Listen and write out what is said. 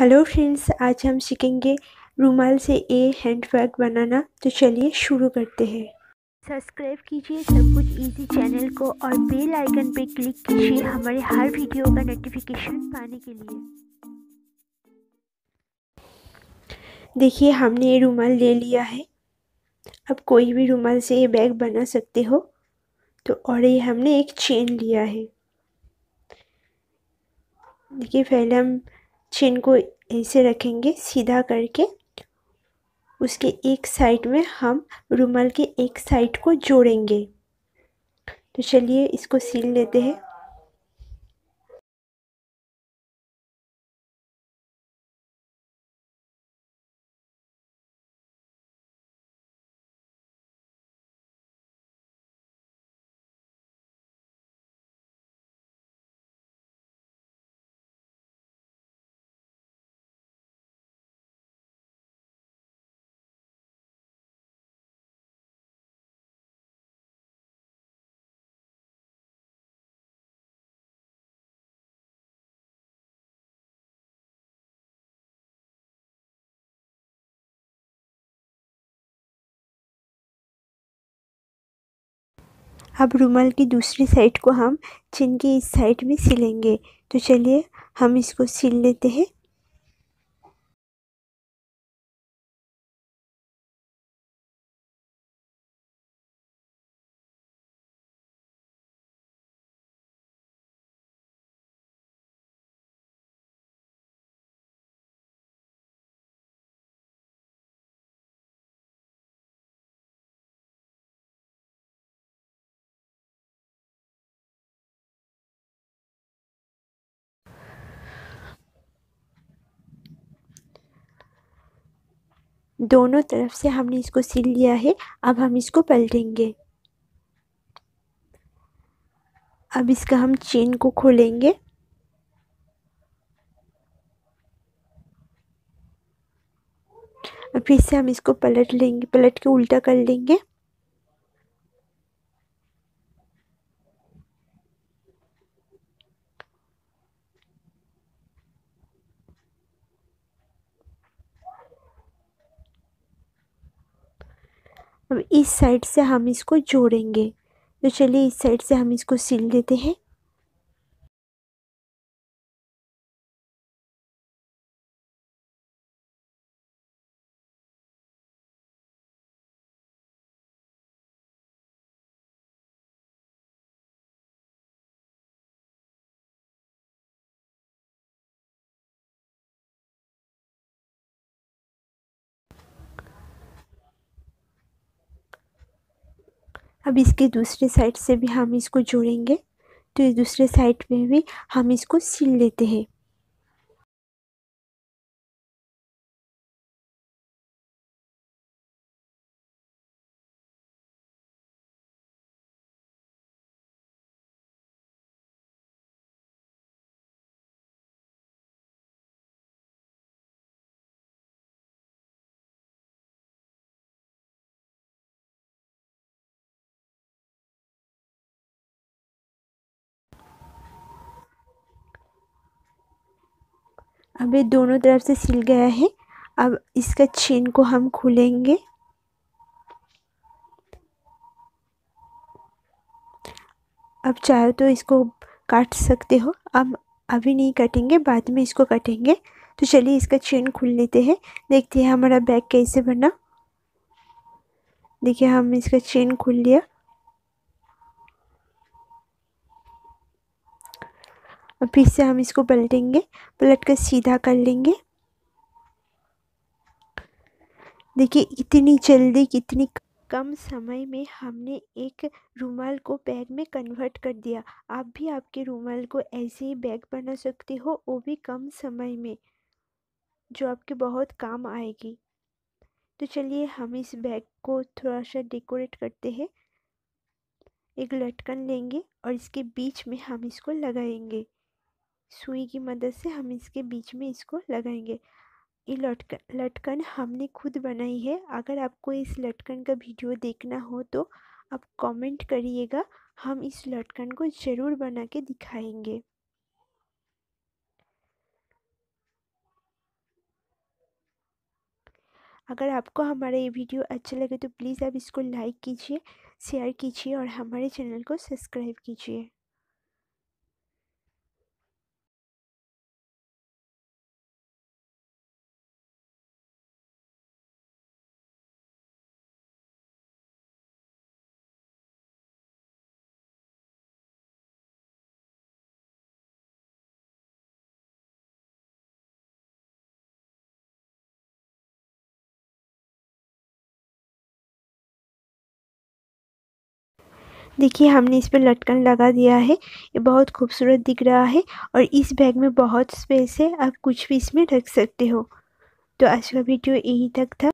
Hello friends, आज हम सीखेंगे रुमाल से ए हैंड बैग बनाना। तो चलिए शुरू करते हैं। सब्सक्राइब कीजिए सब कुछ इजी चैनल को और बेल आइकन पे क्लिक कीजिए हमारे हर वीडियो का नोटिफिकेशन पाने के लिए। देखिए, हमने ये रुमाल ले लिया है। अब कोई भी रुमाल से ये बैग बना सकते हो। तो और ये हमने एक चेन लिया है। देखिए, पहले हम चेन को ऐसे रखेंगे सीधा करके। उसके एक साइड में हम रुमाल के एक साइड को जोड़ेंगे। तो चलिए इसको सील लेते हैं। अब रुमाल की दूसरी साइड को हम चिन के इस साइड में सिलेंगे। तो चलिए, हम इसको सिल लेते हैं। दोनों तरफ़ से हमने इसको सिल लिया है, अब हम इसको पलटेंगे। अब इसका हम चेन को खोलेंगे। फिर से हम इसको पलट लेंगे, पलट के उल्टा कर लेंगे। अब इस साइड से हम इसको जोड़ेंगे। तो चलिए इस साइड से हम इसको सिल देते हैं। अब इसके दूसरे साइड से भी हम इसको जोड़ेंगे। तो ये दूसरे साइड में भी हम इसको सिल लेते हैं। अब ये दोनों तरफ़ से सिल गया है। अब इसका चेन को हम खोलेंगे। अब चाहे तो इसको काट सकते हो। अब अभी नहीं कटेंगे, बाद में इसको कटेंगे। तो चलिए इसका चेन खोल लेते हैं। देखते हैं हमारा बैग कैसे बना। देखिए हम इसका चेन खोल लिया। और फिर से हम इसको पलटेंगे पलट कर सीधा कर लेंगे। देखिए, इतनी जल्दी कितनी कम समय में हमने एक रुमाल को बैग में कन्वर्ट कर दिया। आप भी आपके रुमाल को ऐसे ही बैग बना सकते हो, वो भी कम समय में, जो आपके बहुत काम आएगी। तो चलिए, हम इस बैग को थोड़ा सा डेकोरेट करते हैं। एक लटकन लेंगे और इसके बीच में हम इसको लगाएँगे। सुई की मदद से हम इसके बीच में इसको लगाएँगे। ये लटकन लटकन हमने खुद बनाई है। अगर आपको इस लटकन का वीडियो देखना हो तो आप कमेंट करिएगा। हम इस लटकन को ज़रूर बना के दिखाएँगे। अगर आपको हमारा ये वीडियो अच्छा लगे तो प्लीज़ आप इसको लाइक कीजिए, शेयर कीजिए और हमारे चैनल को सब्सक्राइब कीजिए। देखिए, हमने इस पे लटकन लगा दिया है। ये बहुत खूबसूरत दिख रहा है और इस बैग में बहुत स्पेस है। आप कुछ भी इसमें रख सकते हो। तो आज का वीडियो यही तक था।